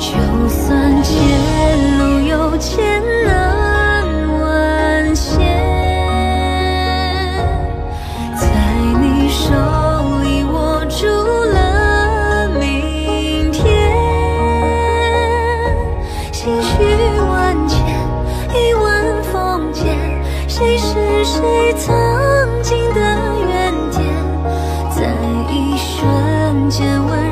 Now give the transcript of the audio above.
就算前路有千难万险，在你手里握住了明天，心绪万千，一吻风间，谁是谁曾经的原点，在一瞬间温。